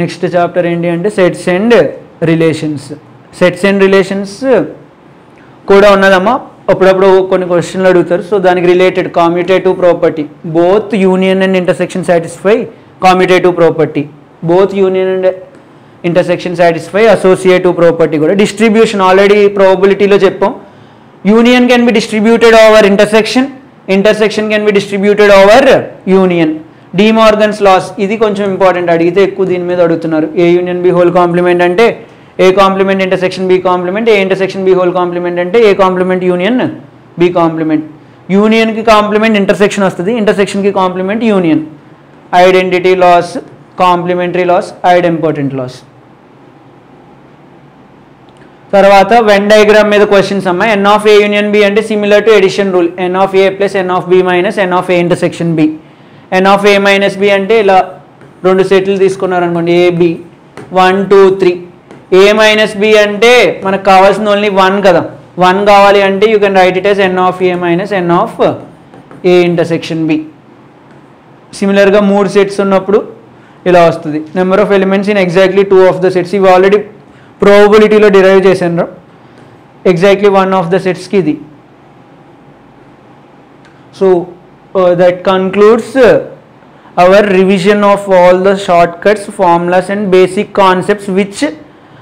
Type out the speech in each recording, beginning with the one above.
Next chapter ఏంటి అంటే sets and relations. Sets and relations కూడా ఉన్నదమ్మా. అప్పుడప్పుడు కొన్ని క్వశ్చన్లు అడుగుతారు. సో దానికి related commutative property both union and intersection satisfy commutative property both union and intersection satisfy associative property కూడా. డిస్ట్రిబ్యూషన్ ఆల్రెడీ ప్రాబిలిటీలో చెప్పాం. Union can be distributed over intersection intersection can be distributed over union De Morgan's laws ఇది కొంచెం important. అడిగితే ఎక్కువ దీని మీద అడుగుతున్నారు. A union B whole complement అంటే A complement intersection B complement A intersection B whole complement అంటే A complement union B complement. యూనియన్కి complement intersection వస్తుంది ఇంటర్సెక్షన్కి complement union. Identity laws complementary laws idempotent laws. తర్వాత Venn diagram మీద questions అమ్మా. N of A union B అంటే similar to addition rule n of A plus n of B minus n of A intersection B n of A minus B అంటే ఇలా రెండు సెట్లు తీసుకున్నారు అనుకోండి A B one two three A minus B అంటే మనకు కావాల్సిన ఓన్లీ వన్ కదా. వన్ కావాలి అంటే you can write it as n of A minus n of A intersection B సిమిలర్గా మూడు సెట్స్ ఉన్నప్పుడు ఇలా వస్తుంది. Number of elements in exactly two of the sets ఇవి ఆల్రెడీ ప్రోబిలిటీలో డిరైవ్ చేశాను ఎగ్జాక్ట్లీ వన్ ఆఫ్ ద సెట్స్కి ఇది. So uh, that concludes uh, our revision of all the shortcuts, formulas and basic concepts which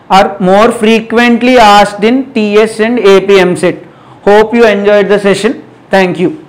are more frequently asked in TS and APM set. Hope you enjoyed the session. Thank you.